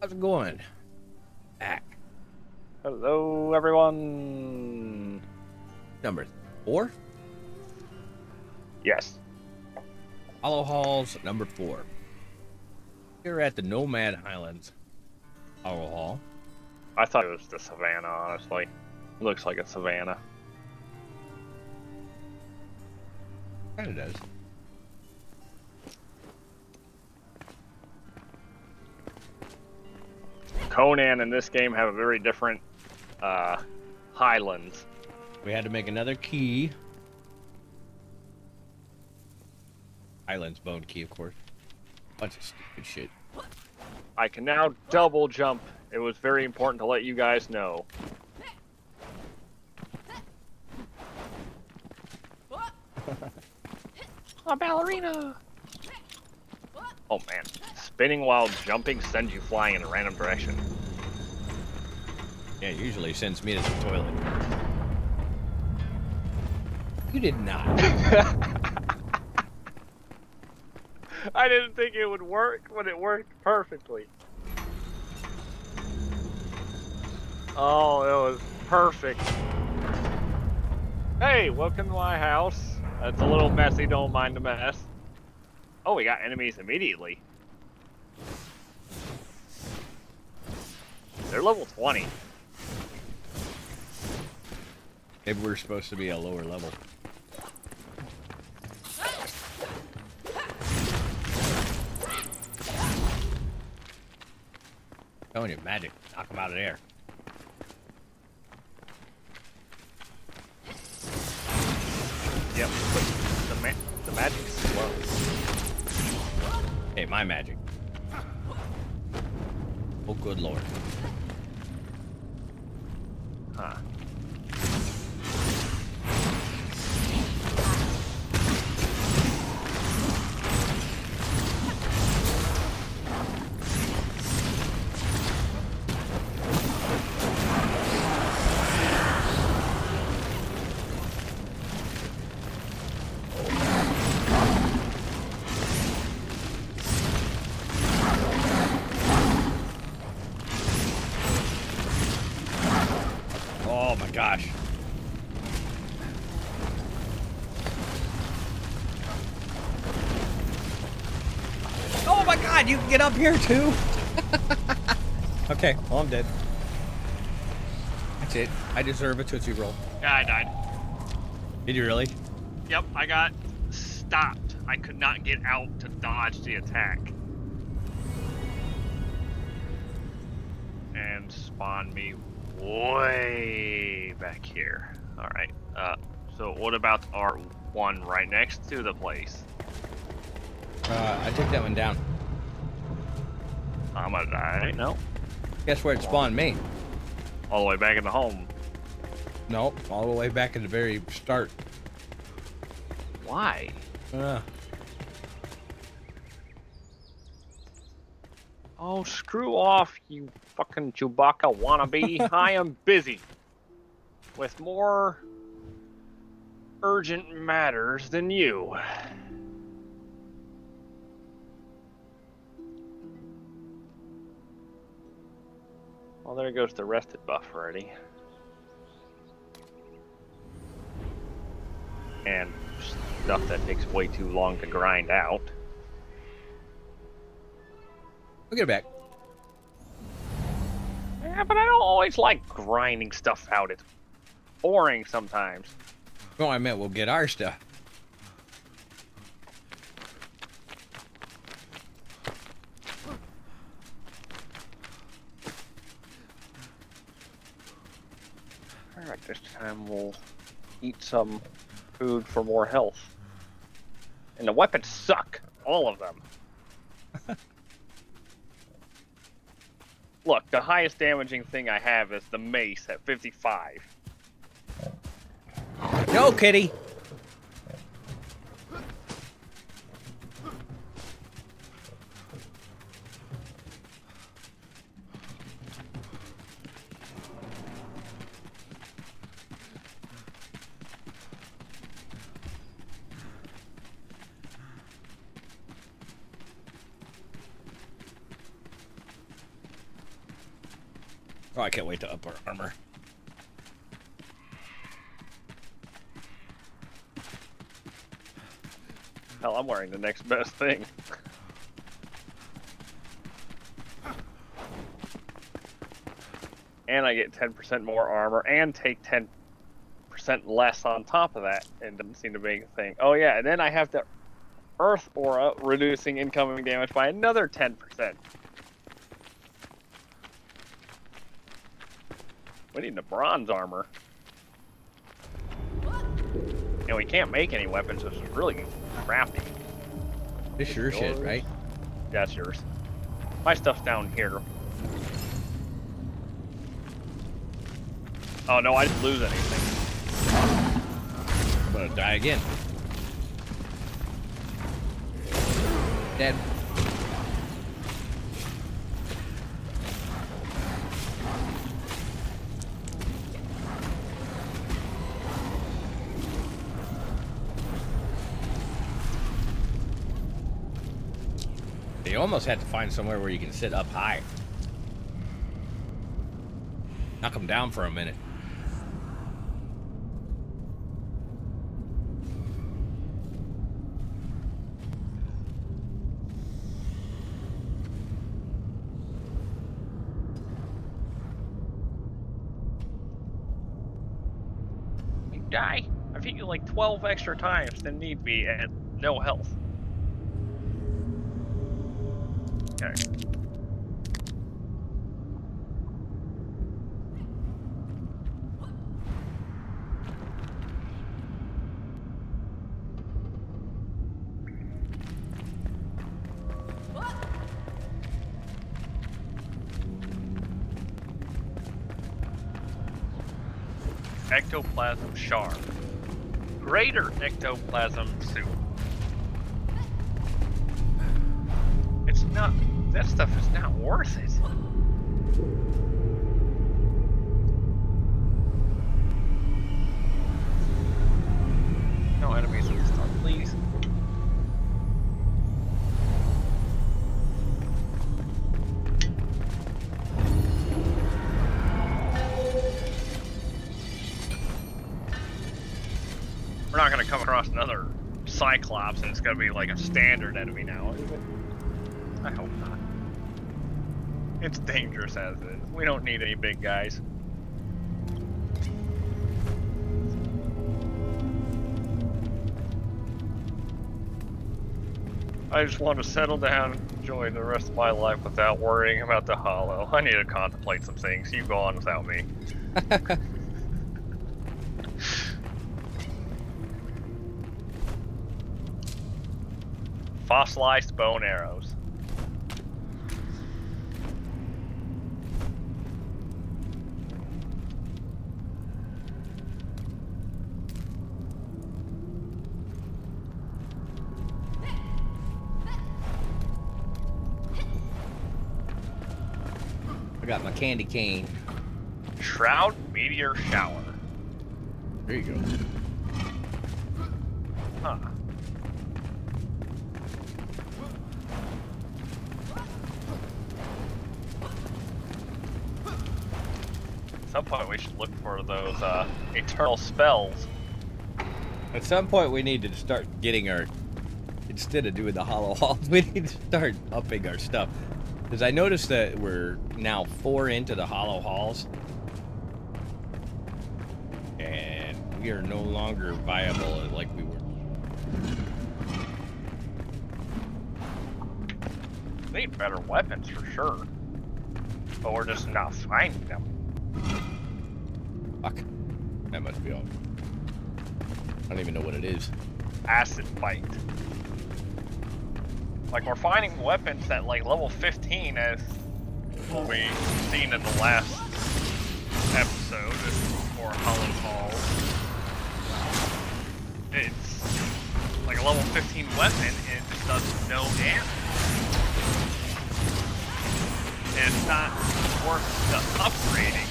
How's it going? Back. Hello, everyone. Number four? Yes. Hollow Halls, number four. Here at the Nomad Highlands Hollow Hall. I thought it was the savannah, honestly. looks like a savannah. Kind of does. Conan and this game have a very different uh, highlands. We had to make another key. Highlands bone key, of course. Bunch of stupid shit. I can now double jump. It was very important to let you guys know. A ballerina! Oh man, spinning while jumping sends you flying in a random direction. Yeah, it usually sends me to the toilet. You did not. I didn't think it would work, but it worked perfectly. Oh, it was perfect. Hey, welcome to my house. It's a little messy, don't mind the mess. Oh, we got enemies immediately. They're level 20. Maybe we're supposed to be a lower level. Telling you, magic. Knock them out of there. Yep, but the, ma the magic's slow. Hey, my magic. Oh, good lord. You can get up here too. okay, well I'm dead. That's it. I deserve a Tootsie Roll. Yeah, I died. Did you really? Yep, I got stopped. I could not get out to dodge the attack. And spawn me way back here. Alright, uh, so what about our one right next to the place? Uh, I took that one down. I'm gonna die. No. Guess where it spawned me? All the way back in the home. No, all the way back at the very start. Why? Uh, Oh, screw off, you fucking Chewbacca wannabe. I am busy with more urgent matters than you. Well, there goes the rested buff already. And stuff that takes way too long to grind out. we'll get it back. Yeah, but I don't always like grinding stuff out. It's boring sometimes. No, I meant we'll get our stuff. Alright, this time we'll eat some food for more health. And the weapons suck. All of them. Look, the highest damaging thing I have is the mace at 55. No, kitty. I can't wait to up our armor. Hell, I'm wearing the next best thing. and I get 10% more armor and take 10% less on top of that. It doesn't seem to be a thing. Oh, yeah, and then I have the Earth Aura reducing incoming damage by another 10%. We need the bronze armor. And we can't make any weapons, which is really crafty. This your shit, right? That's yours. My stuff's down here. Oh no, I didn't lose anything. I'm gonna die again. Dead. You almost had to find somewhere where you can sit up high. Knock them down for a minute. You die. I've hit you like 12 extra times than need be at no health. Ectoplasm shard. Greater ectoplasm soup. It's not. That stuff is not worth it. No enemies in this stuff, please. We're not gonna come across another Cyclops and it's gonna be like a standard enemy now, It's dangerous as it is. We don't need any big guys. I just want to settle down and enjoy the rest of my life without worrying about the hollow. I need to contemplate some things. You go on without me. Fossilized bone arrows. Candy cane. Shroud meteor shower. There you go. Huh. At some point we should look for those uh, eternal spells. At some point, we need to start getting our. Instead of doing the hollow halls, we need to start upping our stuff. Because I noticed that we're now four into the hollow halls. And we are no longer viable like we were. We need better weapons for sure. But we're just not finding them. Fuck. That must be all. I don't even know what it is. Acid bite. Like we're finding weapons at like level 15 as we seen in the last episode for Hollow Halls. It's like a level 15 weapon and it just does no damage. And it's not worth the upgrading.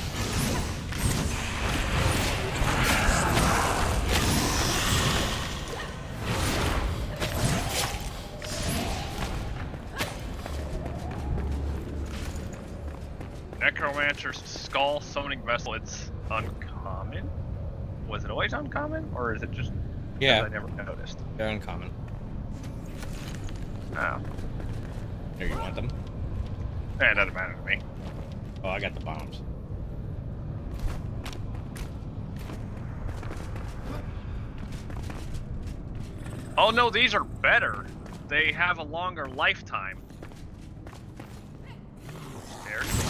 Necromancer's Skull Summoning Vessel, it's uncommon? Was it always uncommon? Or is it just Yeah, I never noticed? they're uncommon. Oh. Here, you want them? Eh, it doesn't matter to me. Oh, I got the bombs. Oh no, these are better. They have a longer lifetime. Stairs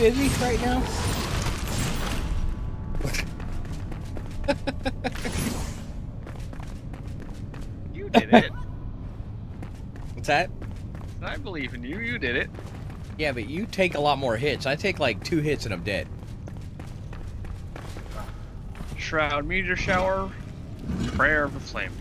busy right now? You did it. What's that? I believe in you. You did it. Yeah, but you take a lot more hits. I take like two hits and I'm dead. Shroud meteor shower. Prayer of the flame.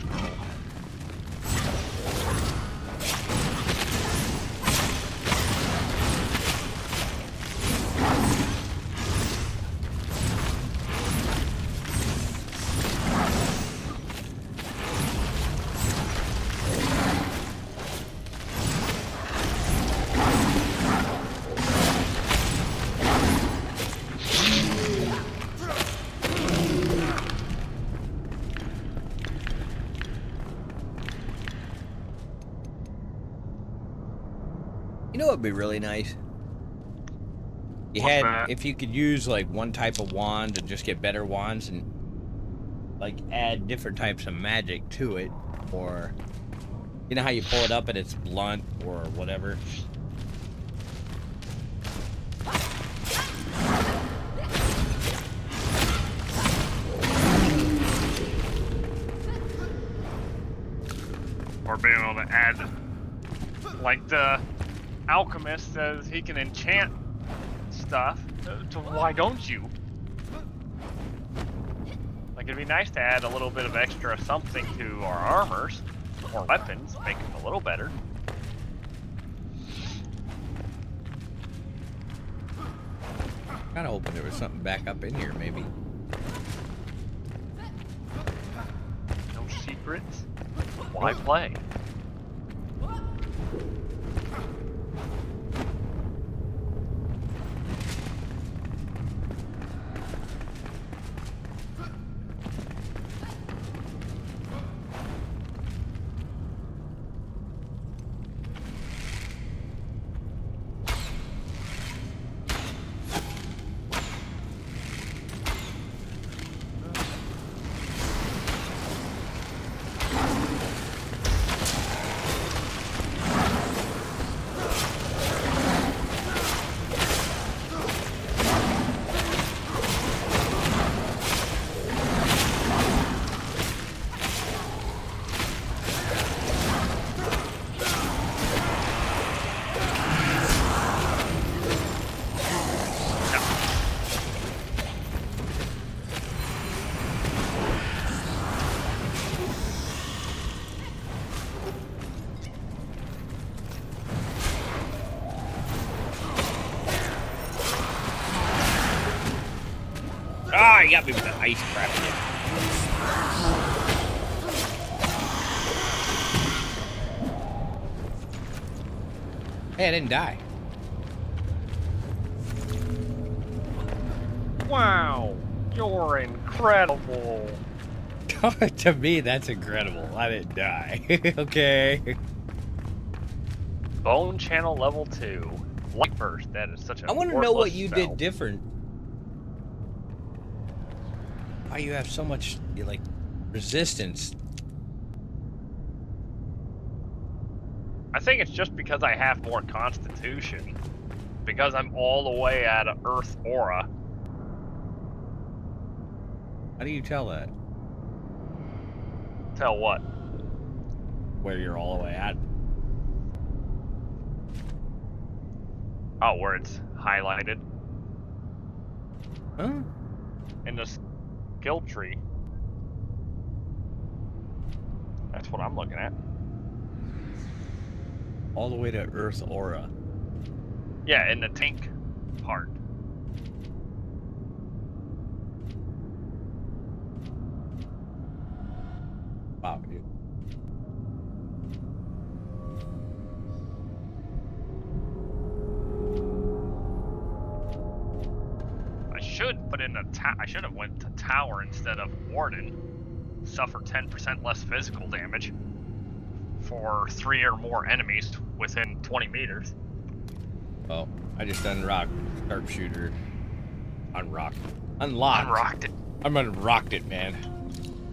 Would be really nice? You What's had that? if you could use like one type of wand and just get better wands and like add different types of magic to it, or you know how you pull it up and it's blunt or whatever. Or being able to add, like the alchemist says, he can enchant stuff. uh, To why don't you? Like it'd be nice to add a little bit of extra something to our armors or weapons, make them a little better. Kind of hoping there was something back up in here, maybe. No secrets. Why play? You got me with the ice crap again. Hey, I didn't die. Wow, you're incredible. to me, that's incredible. I didn't die. okay. Bone channel level two. Light burst. That is such a. I want to know what you spell. did different. Why you have so much like resistance? I think it's just because I have more constitution. Because I'm all the way at Earth aura. How do you tell that? Tell what? Where you're all the way at? Oh, where it's highlighted. Huh? in the skill tree. That's what I'm looking at. All the way to Earth Aura. Yeah, in the tank part. I should have went to tower instead of warden. Suffer 10% less physical damage for three or more enemies within 20 meters. Oh, I just unrocked sharpshooter. Unrocked. Unlocked. Unrocked it. I'm unrocked it, man.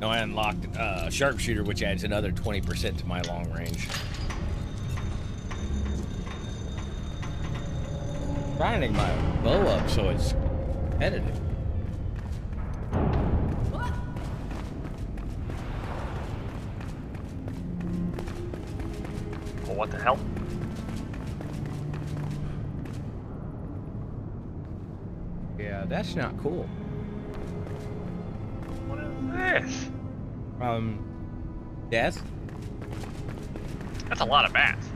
No, I unlocked uh, sharpshooter, which adds another 20% to my long range. Grinding my bow up so it's competitive. What the hell? Yeah, that's not cool. What is this? Um, death? That's a lot of bats.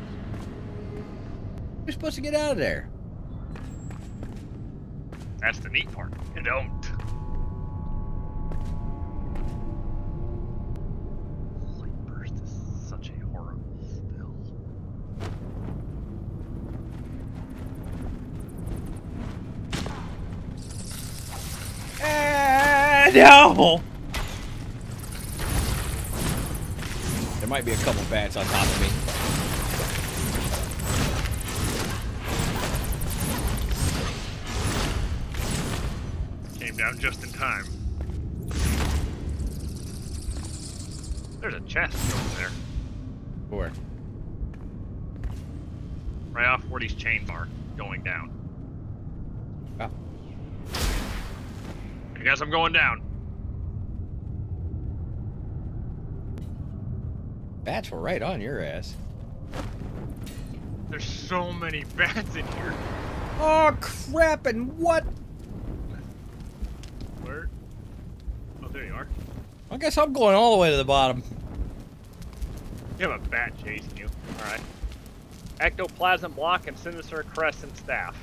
You're supposed to get out of there. That's the neat part. You don't. No! There might be a couple bats on top of me. Came down just in time. There's a chest I guess I'm going down. Bats were right on your ass. There's so many bats in here. Oh, crap, and what? Where? Oh, there you are. I guess I'm going all the way to the bottom. You have a bat chasing you. Alright. Ectoplasm block and sinister crescent staff.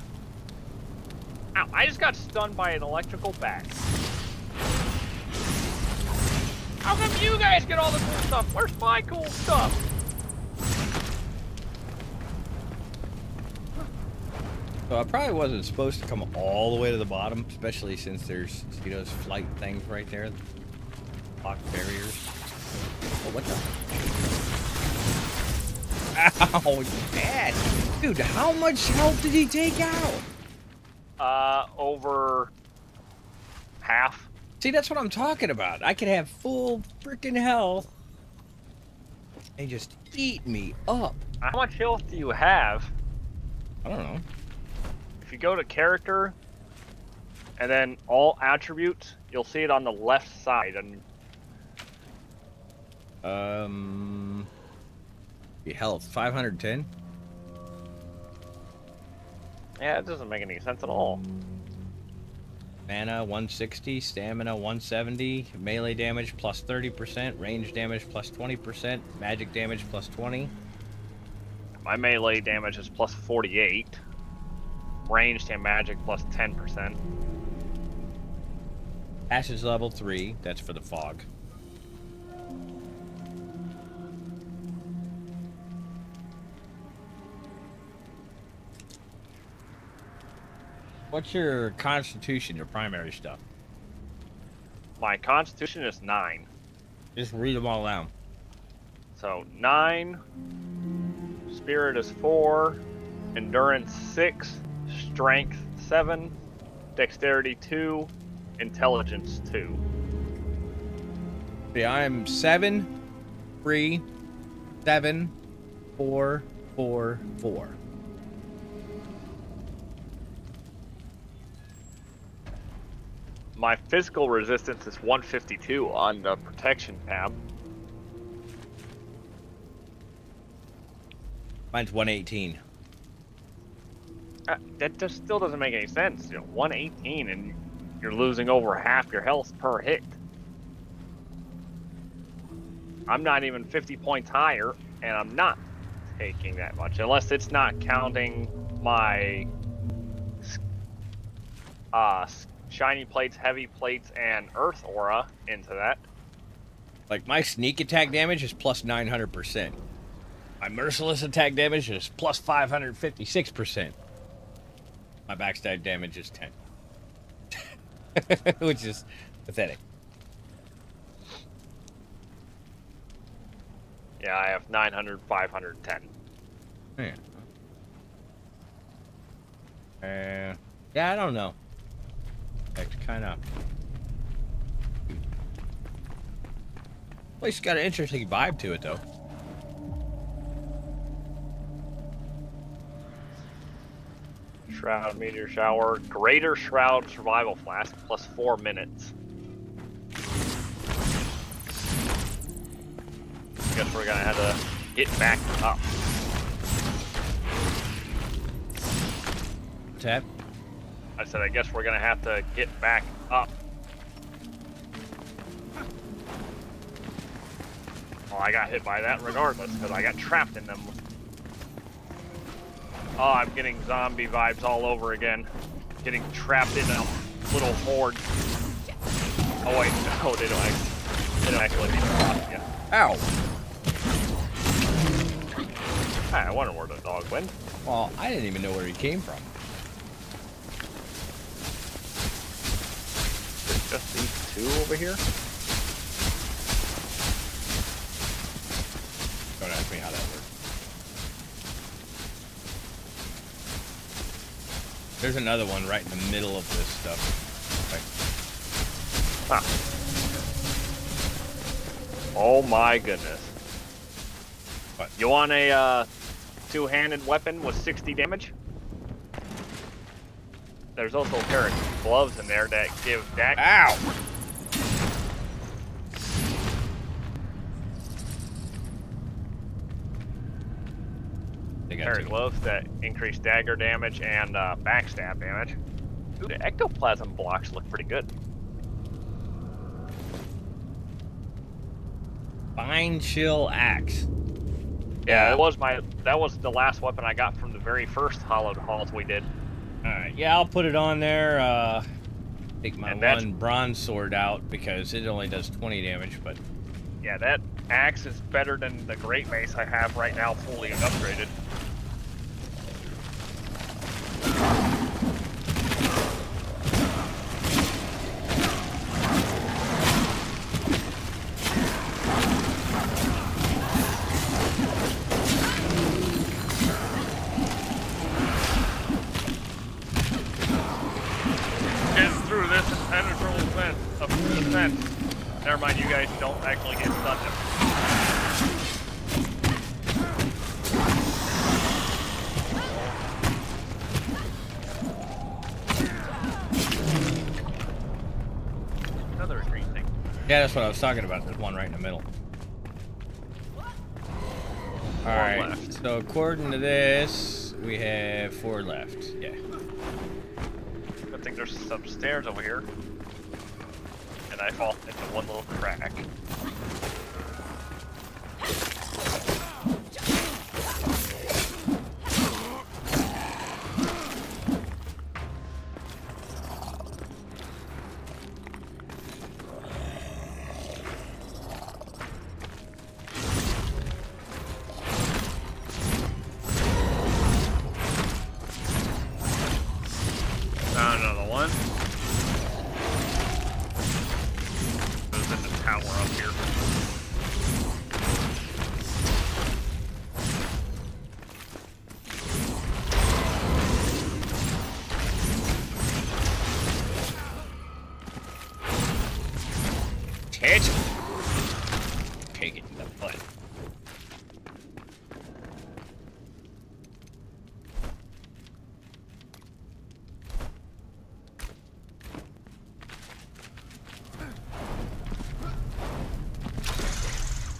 Ow, I just got stunned by an electrical bat. How come you guys get all the cool stuff? Where's my cool stuff? So I probably wasn't supposed to come all the way to the bottom, especially since there's, you know, those flight things right there. Block barriers. Oh, what the? Ow, dad! Dude, how much health did he take out? Uh, over half. See, that's what I'm talking about. I could have full freaking health and just eat me up. How much health do you have? I don't know. If you go to character and then all attributes, you'll see it on the left side. And Um, the health 510. yeah, it doesn't make any sense at all. Mana 160, stamina 170, melee damage plus 30%, range damage plus 20%, magic damage plus 20. My melee damage is plus 48. Range and magic plus 10%. Passage level 3, that's for the fog. What's your constitution, your primary stuff? My constitution is 9. Just read them all down. So 9. Spirit is 4. Endurance 6. Strength 7. Dexterity 2. Intelligence 2. See, I'm seven, three, seven, four, four, four. My physical resistance is 152 on the protection tab. Mine's 118. Uh, that just still doesn't make any sense. You know, 118 and you're losing over half your health per hit. I'm not even 50 points higher, and I'm not taking that much, unless it's not counting my uh, shiny plates, heavy plates, and earth aura into that. Like my sneak attack damage is plus 900%. My merciless attack damage is plus 556%. My backstab damage is 10. Which is pathetic. Yeah, I have 900, 510. Yeah. Uh, yeah, I don't know. It's kind of. Well, it's got an interesting vibe to it, though. Shroud meteor shower, greater shroud survival flask plus four minutes. Guess we're gonna have to get back up. Tap. I said, I guess we're gonna have to get back up. Well, I got hit by that regardless, because I got trapped in them. Oh, I'm getting zombie vibes all over again. Getting trapped in a little horde. Oh wait, no, I? Didn't actually be trapped yet. Ow. Ah, I wonder where the dog went. Well, I didn't even know where he came from. Just these two over here? Don't ask me how that works. There's another one right in the middle of this stuff. Huh. Oh my goodness. What? You want a uh, two-handed weapon with 60 damage? There's also a pair of gloves in there that give that Ow! Pair of gloves that increase dagger damage and uh, backstab damage. Ooh, the ectoplasm blocks look pretty good. Fine chill axe. Yeah, it was my that was the last weapon I got from the very first hollowed halls we did. Alright, yeah, I'll put it on there. Uh, take my one bronze sword out because it only does 20 damage, but Yeah, that axe is better than the great mace I have right now, fully upgraded. What I was talking about. There's one right in the middle. Alright, so according to this, we have four left. Yeah. I think there's some stairs over here. And I fall into one little crack. Ted! Take it in the butt.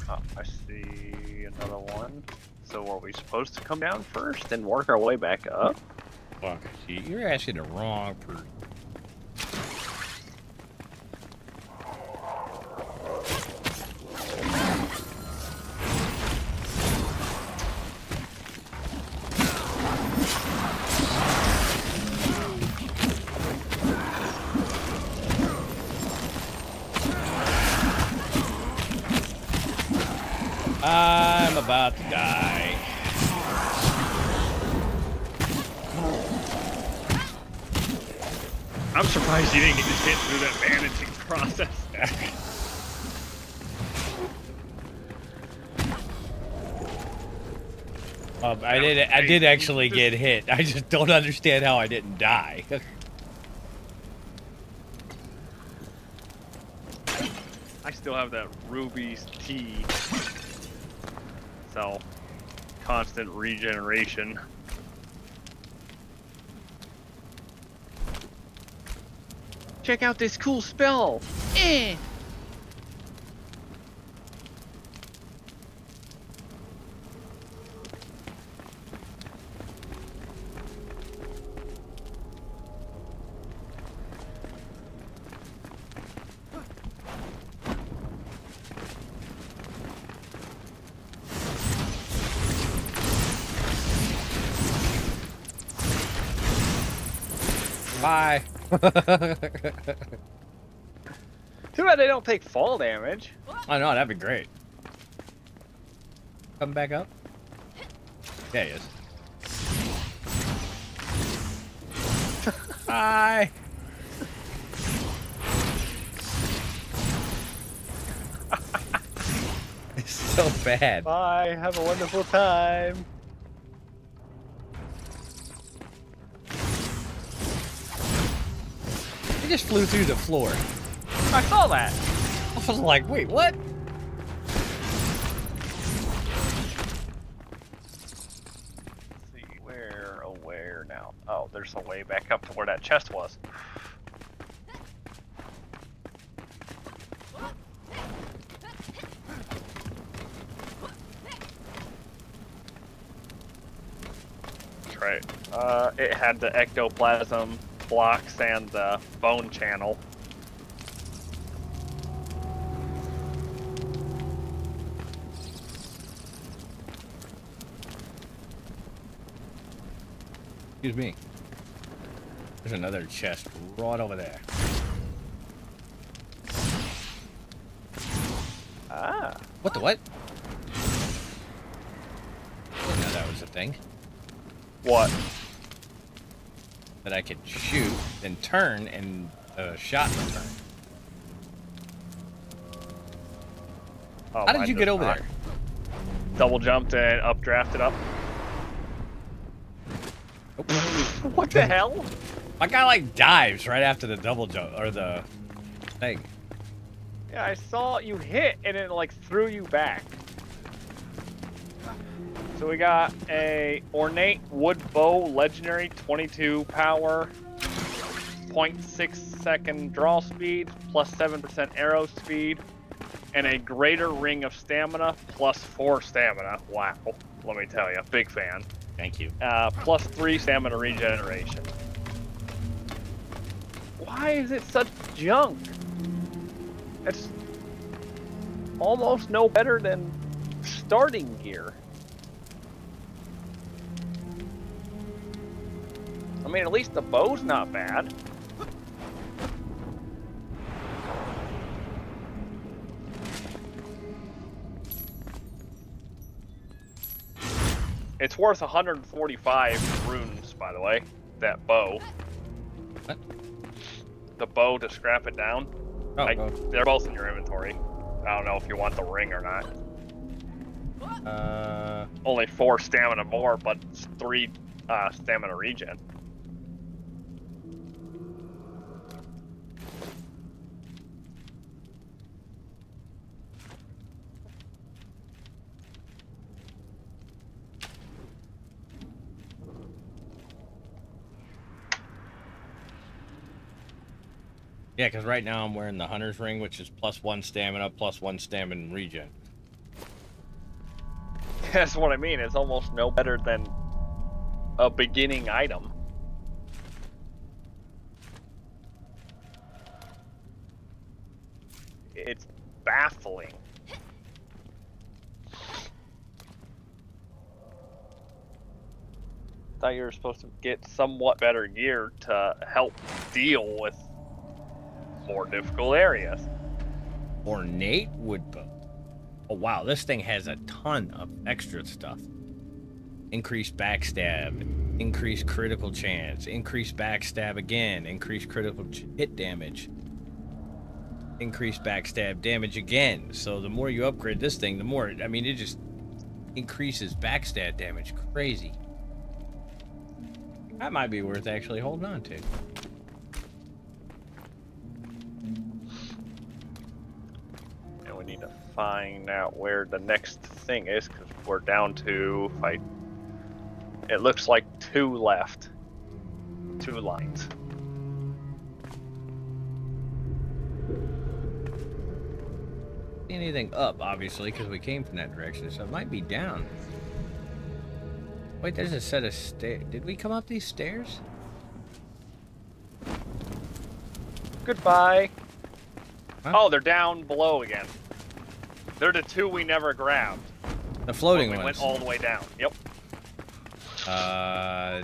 Oh, I see another one. So are we supposed to come down first and work our way back up? Fuck, you're asking the wrong person. I did. I did actually get hit. I just don't understand how I didn't die. I still have that Ruby's tea. So, constant regeneration. Check out this cool spell! Eh! Bye. Too bad they don't take fall damage. I know that'd be great. Come back up. Yeah, he is. Bye. it's so bad. Bye, have a wonderful time. He just flew through the floor. I saw that. I was like, wait, what? Let's see, where, oh, where now? Oh, there's a way back up to where that chest was. That's right. Uh, it had the ectoplasm blocks and the bone channel. Excuse me. There's another chest right over there. Ah. What the what? Didn't know that was a thing. What? That I could shoot, then turn, and uh, shot and turn. Oh, How did you get over not. there? Double jumped and updrafted up. what the hell? My guy like dives right after the double jump or the thing. Yeah, I saw you hit and it like threw you back. So we got a ornate wood bow, legendary, 22 power, 0.6 second draw speed, plus 7% arrow speed, and a greater ring of stamina, plus 4 stamina. Wow, let me tell you, big fan. Thank you. Uh, plus 3 stamina regeneration. Why is it such junk? It's almost no better than starting gear. I mean, at least the bow's not bad. It's worth 145 runes, by the way, that bow. What? The bow to scrap it down. Oh, I- oh. They're both in your inventory. I don't know if you want the ring or not. Uh, Only four stamina more, but three uh, stamina regen. Yeah, because right now I'm wearing the hunter's ring, which is plus one stamina, plus one stamina regen. That's what I mean. It's almost no better than a beginning item. It's baffling. Thought you were supposed to get somewhat better gear to help deal with more difficult areas. Ornate wood bow. Oh wow, this thing has a ton of extra stuff. Increased backstab, increased critical chance, increased backstab again, increased critical hit damage, increased backstab damage again. So the more you upgrade this thing, the more, I mean, it just increases backstab damage. Crazy. That might be worth actually holding on to. Find out where the next thing is because we're down to fight. It looks like two left. Two lines. anything up, obviously, because we came from that direction, so it might be down. Wait, there's a set of stairs. Did we come up these stairs? Goodbye. Huh? Oh, they're down below again. They're the two we never grabbed. The floating we ones. went all the way down. Yep. Uh,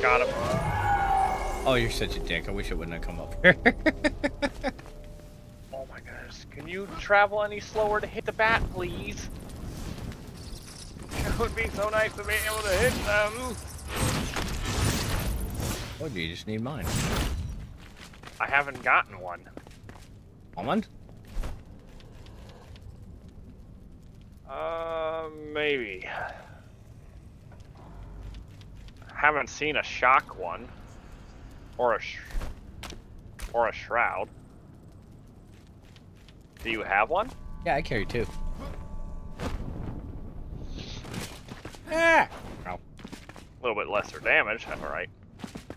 Got him. oh, you're such a dick. I wish it wouldn't have come up here. Oh my goodness. Can you travel any slower to hit the bat, please? It would be so nice to be able to hit them. Oh, do you just need mine. I haven't gotten one. Almond? Uh, maybe. Haven't seen a shock one, or a sh or a shroud. Do you have one? Yeah, I carry two. Ah! Ow. A little bit lesser damage. All right.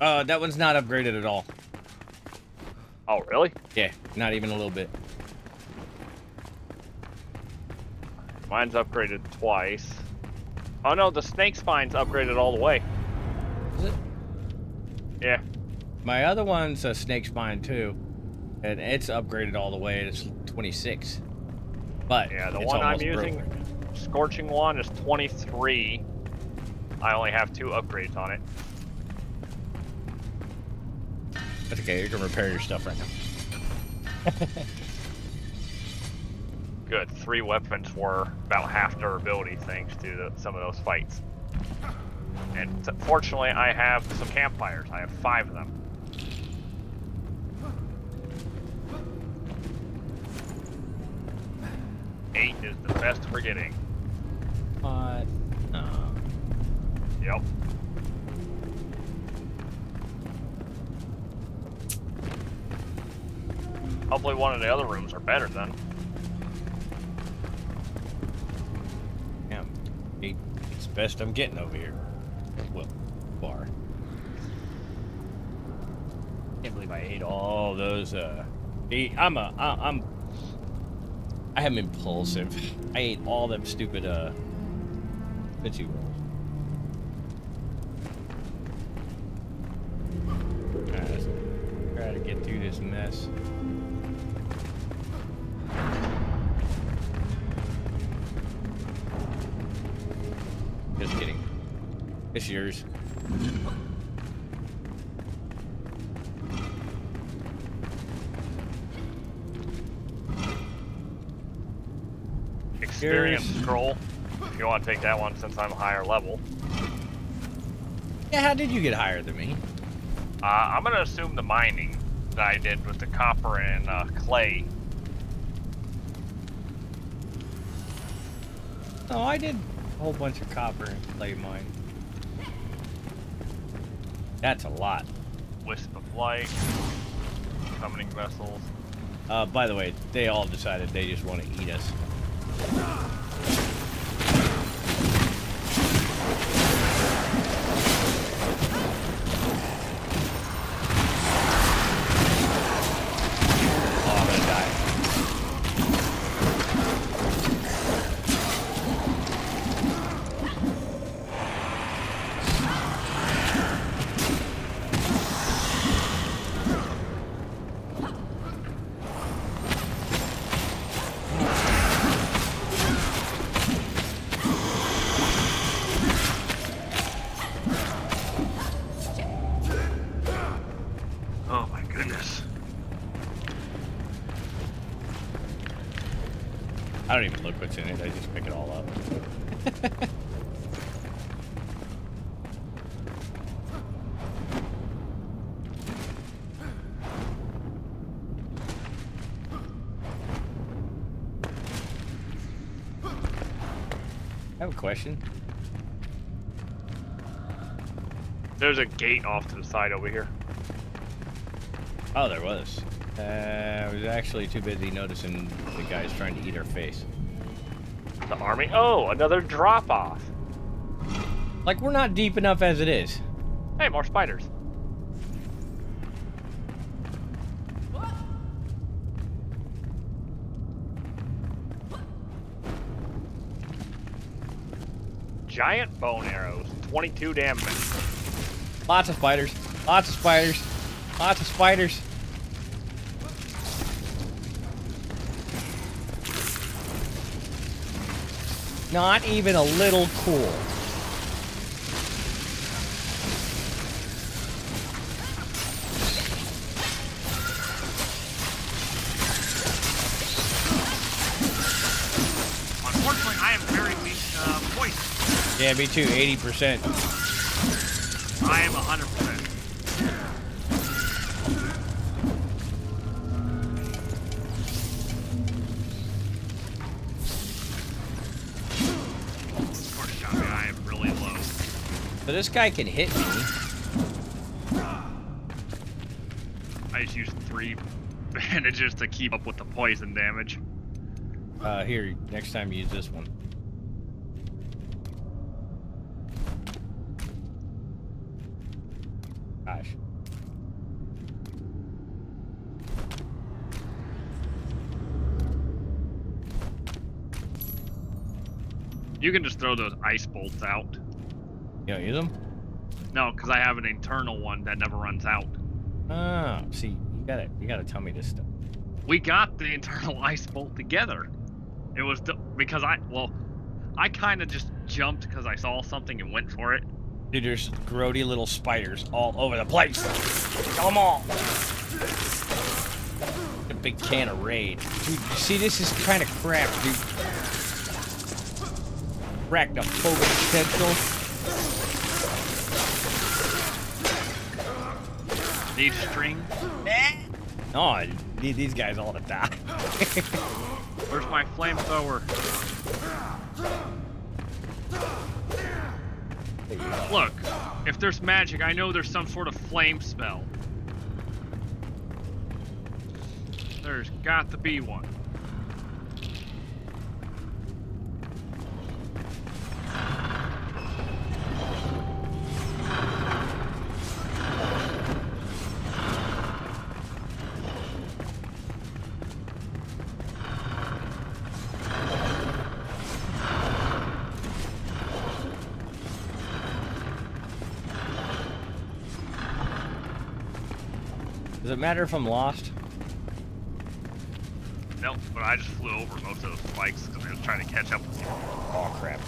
Uh, that one's not upgraded at all. Oh, really? Yeah, not even a little bit. Mine's upgraded twice. Oh no, the snake spine's upgraded all the way. Is it? Yeah. My other one's a snake spine too, and it's upgraded all the way. It's 26. But Yeah, the one I'm using, broke. Scorching one, is 23. I only have two upgrades on it. That's okay. You can repair your stuff right now. Good. Three weapons were about half durability thanks to the, some of those fights. And fortunately, I have some campfires. I have five of them. Eight is the best we're getting. But no. Yep. Hopefully one of the other rooms are better then. Yeah. It's best I'm getting over here. Well, bar. Can't believe I ate all those. Uh, I'm a. I'm. I am impulsive. I ate all them stupid uh. Tootsie rolls. Try to get through this mess. It's yours. Experience Here's- scroll. If you want to take that one since I'm a higher level. Yeah, how did you get higher than me? Uh, I'm gonna assume the mining that I did with the copper and uh, clay. Oh, I did a whole bunch of copper and clay mine. That's a lot. Wisp of light. Summoning vessels. Uh, by the way, they all decided they just want to eat us. Don't even look what's in it. I just pick it all up. I have a question. There's a gate off to the side over here. Oh, there was. Uh, I was actually too busy noticing the guys trying to eat our face. Army. Oh, another drop off. Like, we're not deep enough as it is. Hey, more spiders. Giant bone arrows, 22 damage. Lots of spiders. Lots of spiders. Lots of spiders. Not even a little cool. Unfortunately, I am very weak uh, poison. Yeah, me too. 80%. I am 100%. This guy can hit me. I just used three bandages to keep up with the poison damage. Uh, here, next time use this one. Gosh. You can just throw those ice bolts out. You don't use them? No, because I have an internal one that never runs out. Oh, see, you gotta, you gotta tell me this stuff. We got the internal ice bolt together. It was the, because I, well, I kind of just jumped because I saw something and went for it. Dude, there's grody little spiders all over the place. Come on. A big can of Raid. Dude, you see, this is kind of crap, dude. Arachnophobic potential. Need strings? No, I need these guys all to die. Where's my flamethrower? Look, if there's magic, I know there's some sort of flame spell. There's got to be one. Matter if I'm lost? Nope, but I just flew over most of those spikes because I was trying to catch up with you. Oh, crap.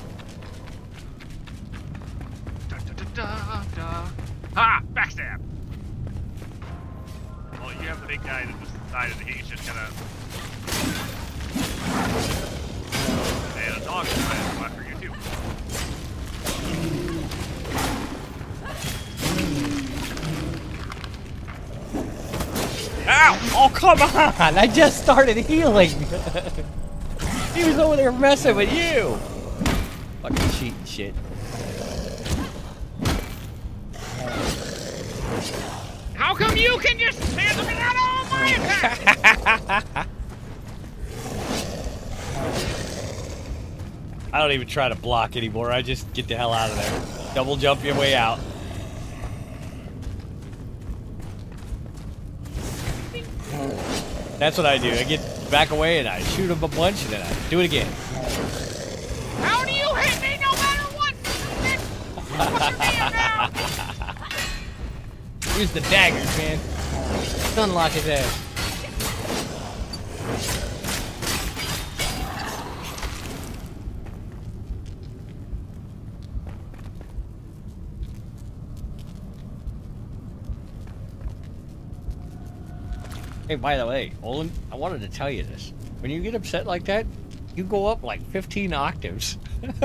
Come on! I just started healing! he was over there messing with you! Fucking cheating shit. How come you can just cancel out all my attacks? I don't even try to block anymore. I just get the hell out of there. Double jump your way out. That's what I do. I get back away and I shoot him a bunch and then I do it again. How do you hit me no matter what? What's your name now? Use the daggers, man. Unlock his ass. Hey, by the way, Olin, I wanted to tell you this. When you get upset like that, You go up like 15 octaves.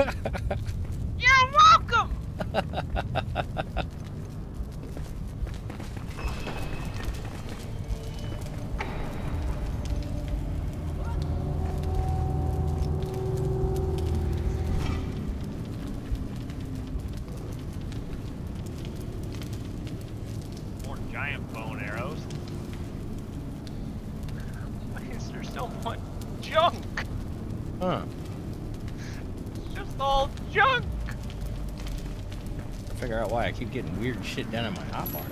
You're welcome! keep getting weird shit down in my hotbar.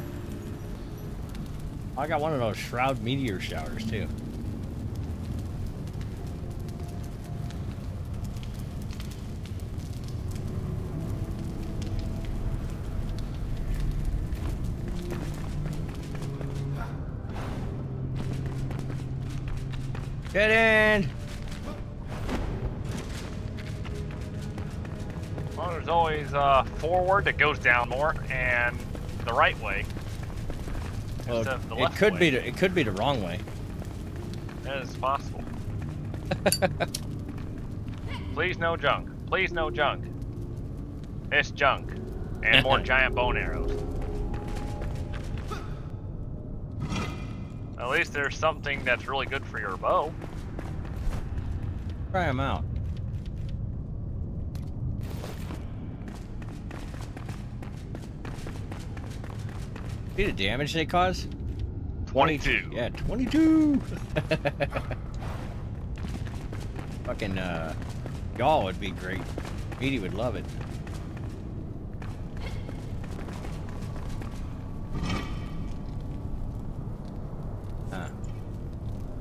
I got one of those shroud meteor showers too. Forward that goes down more, and the right way. Well, instead of the it could way. be the, it could be the wrong way. That is possible. Please no junk. Please no junk. It's junk. And more giant bone arrows. At least there's something that's really good for your bow. Try them out. See the damage they cause? 22. Yeah, 22! Fucking, uh, y'all would be great. Edie would love it. Huh.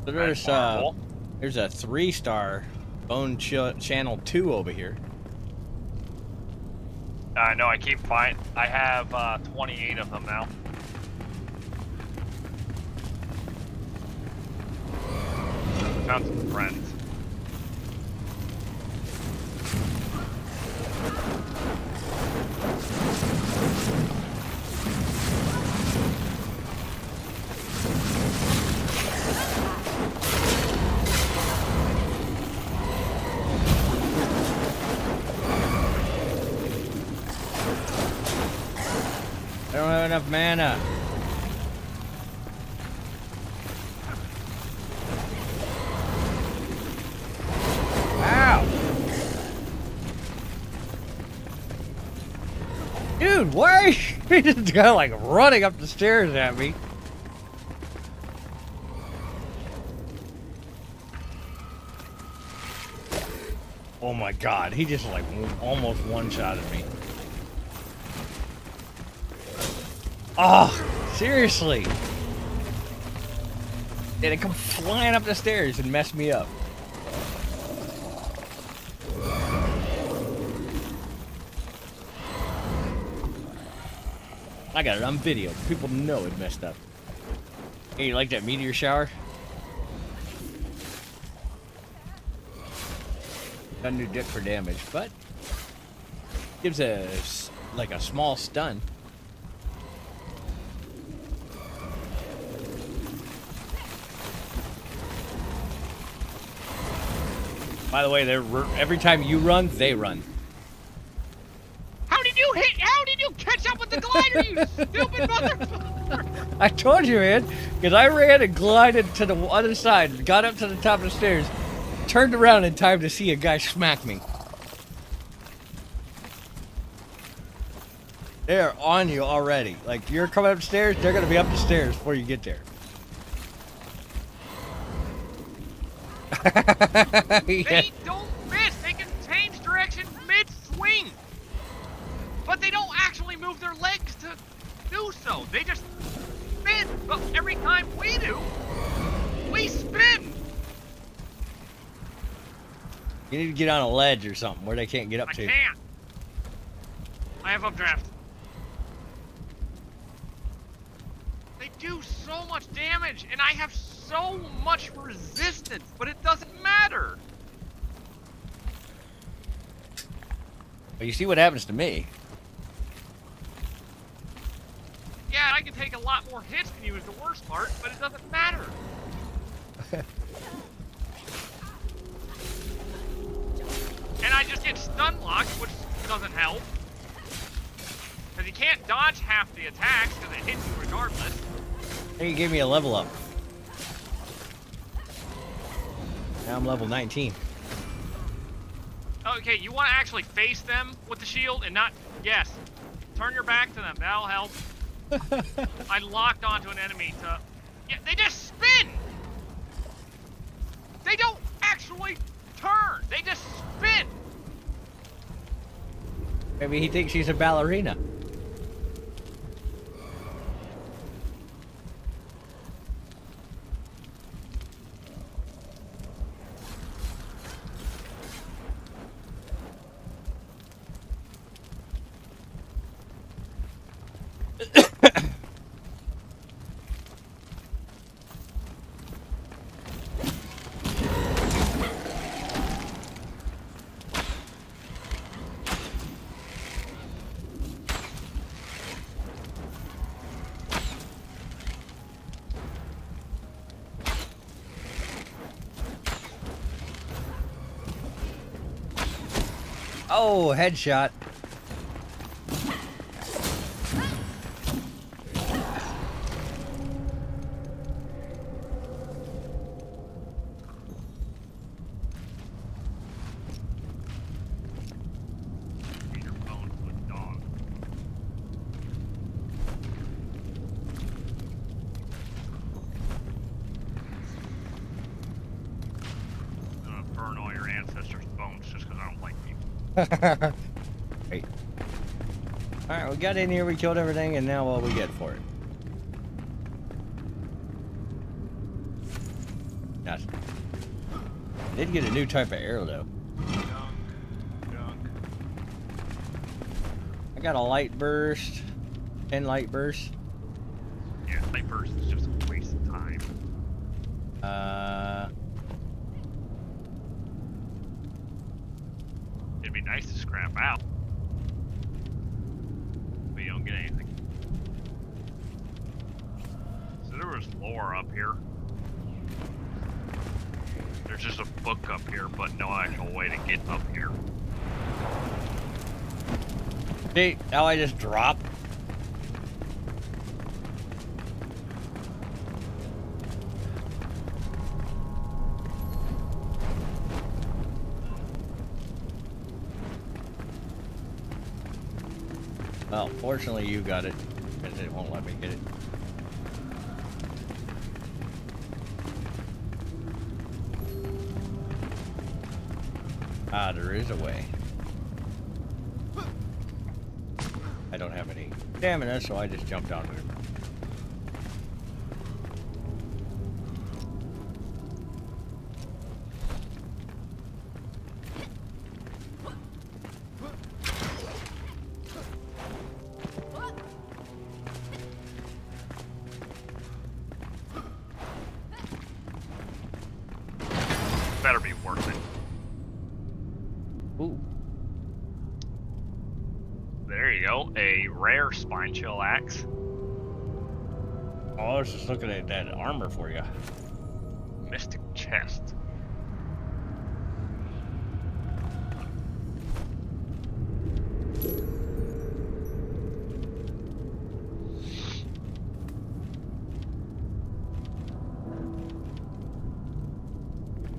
So there's, uh, there's a three-star Bone Ch- Channel 2 over here. I know, I keep finding. I have uh, 28 of them now. Found some friends. I don't have enough mana. Just got like running up the stairs at me. Oh my god, he just like almost one-shotted me. Oh, seriously. Did it come flying up the stairs and mess me up? I got it on video. People know it messed up. Hey, you like that meteor shower? Doesn't new dick for damage, but gives a like a small stun. By the way, they're every time you run, they run. How did you hit? How did you catch up with the glider, you stupid motherfucker? I told you, man, because I ran and glided to the other side, got up to the top of the stairs, turned around in time to see a guy smack me. They're on you already. Like you're coming upstairs, they're gonna be up the stairs before you get there. Yeah. They don't miss. They can change direction mid-swing, but they don't actually move their legs to do so. They just spin. But every time we do, we spin. You need to get on a ledge or something where they can't get up I to. can't. I have updraft. They do so much damage, and I have so much resistance, but it doesn't matter. But you see what happens to me. Yeah, I can take a lot more hits than you is the worst part, but it doesn't matter. And I just get stun locked, which doesn't help. Because you can't dodge half the attacks because it hits you regardless. Hey, you gave me a level up. Now I'm level 19. Okay, you want to actually face them with the shield and not... Yes. Turn your back to them. That'll help. I locked onto an enemy to... Yeah, they just spin! They don't actually turn! They just spin! Maybe he thinks she's a ballerina. Oh, headshot. Your bones with dog. I'm gonna burn all your ancestors' bones just because I don't like you. Wait. Alright, we got in here, we killed everything, and now what we get for it? Nothing. Did get a new type of arrow though. I got a light burst, 10 light bursts. Yeah, light burst is just a waste of time. Uh, It'd be nice to scrap out. But you don't get anything. So there was lore up here. There's just a book up here, but no actual way to get up here. See, now I just drop. Well, fortunately you got it, because it won't let me get it. Ah, there is a way. I don't have any stamina, so I just jumped onto it. Rare spine chill axe. oh, I was just looking at that armor for you. Mystic chest.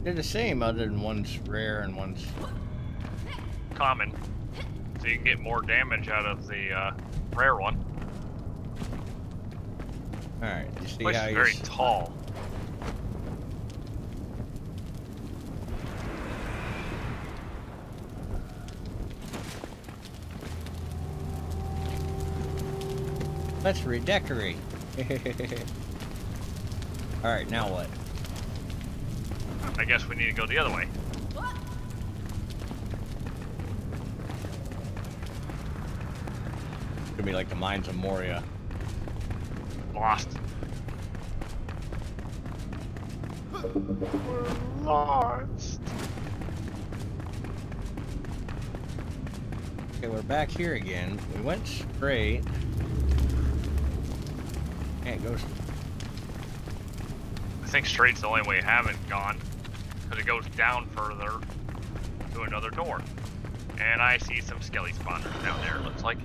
They're the same, other than one's rare and one's. Common. So you can get more damage out of the uh, rare one. All right, you see Place how is very tall. Let's redecorate. All right, now what? I guess we need to go the other way. Be like the mines of Moria. Lost. We're lost. Okay, we're back here again. We went straight. Can't go. I think straight's the only way I haven't gone. Because it goes down further. to another door. And I see some skelly spawners down there, it looks like.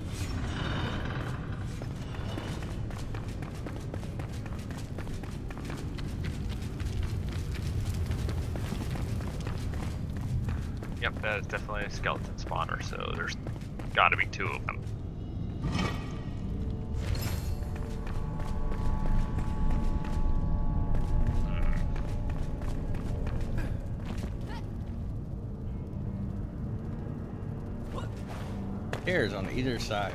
Yep, that is definitely a skeleton spawner, so there's gotta be two of them. Stairs on either side.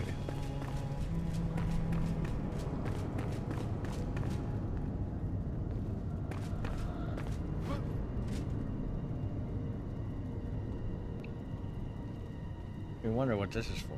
This is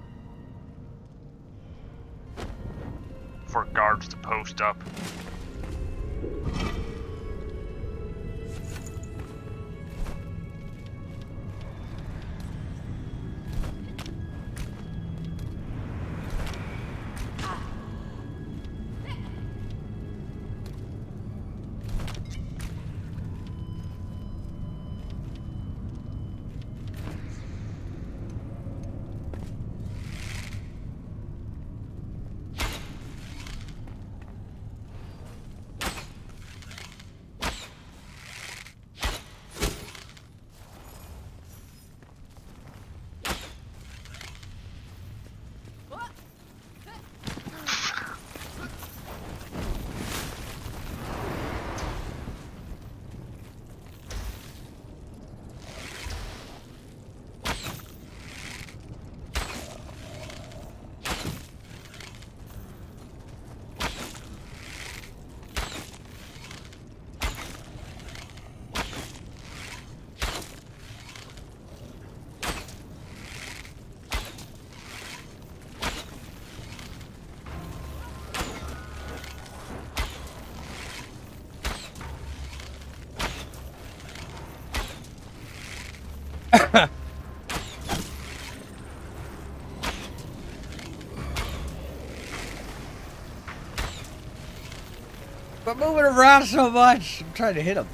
But moving around so much, I'm trying to hit him.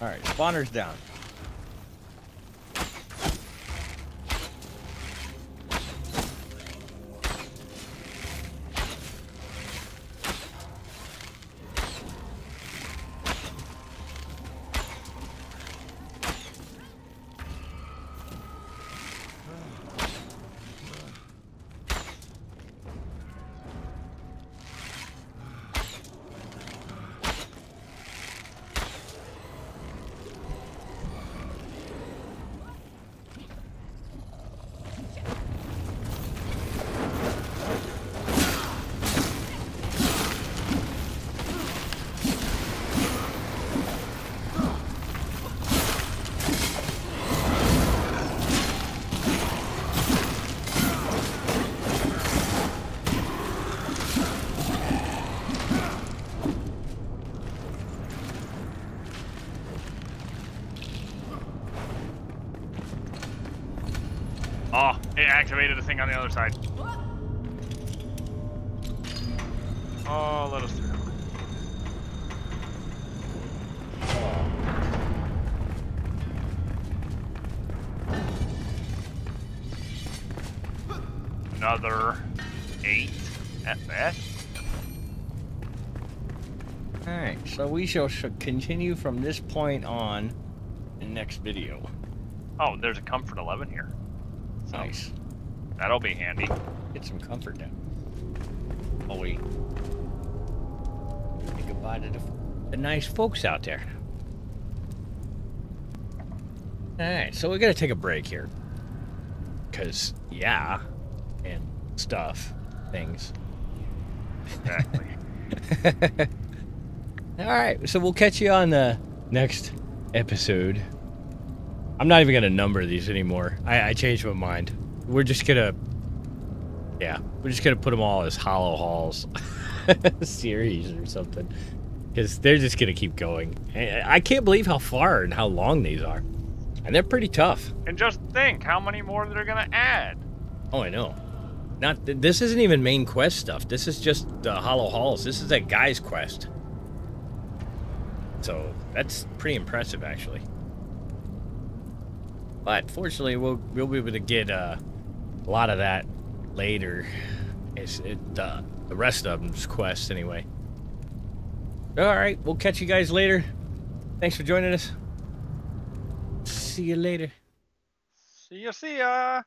All right, spawner's down. On the other side. Oh, let us through. Another eight at best. All right, so we shall sh- continue from this point on in next video. Oh, there's a comfort 11 here. So Nice. That'll be handy. Get some comfort down. Oh, While we say goodbye to the, the nice folks out there. All right, so we got to take a break here. Because, yeah, and stuff, things. Exactly. All right, so we'll catch you on the next episode. I'm not even gonna number these anymore. I, I changed my mind. We're just gonna, yeah, we're just gonna put them all as Hollow Halls series or something, because they're just gonna keep going. I I can't believe how far and how long these are, and they're pretty tough. and just think how many more they're gonna add. Oh, I know. Not th- this isn't even main quest stuff. This is just the Hollow Halls. This is that guy's quest. So that's pretty impressive, actually. But fortunately, we'll we'll be able to get uh, a lot of that later. It's it uh, the rest of them's quests anyway. All right, we'll catch you guys later. Thanks for joining us. See you later. See ya, see ya.